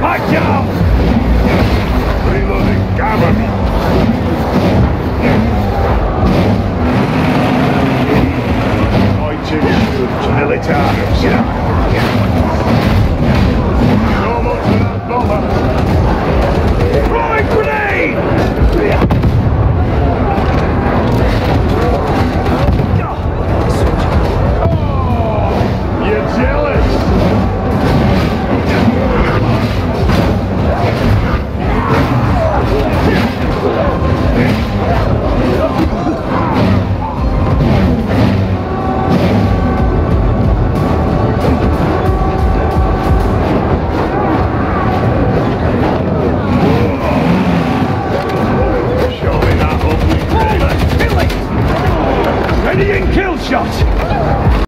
Watch out! Reloading Gavin! I take you to military. being kill shot!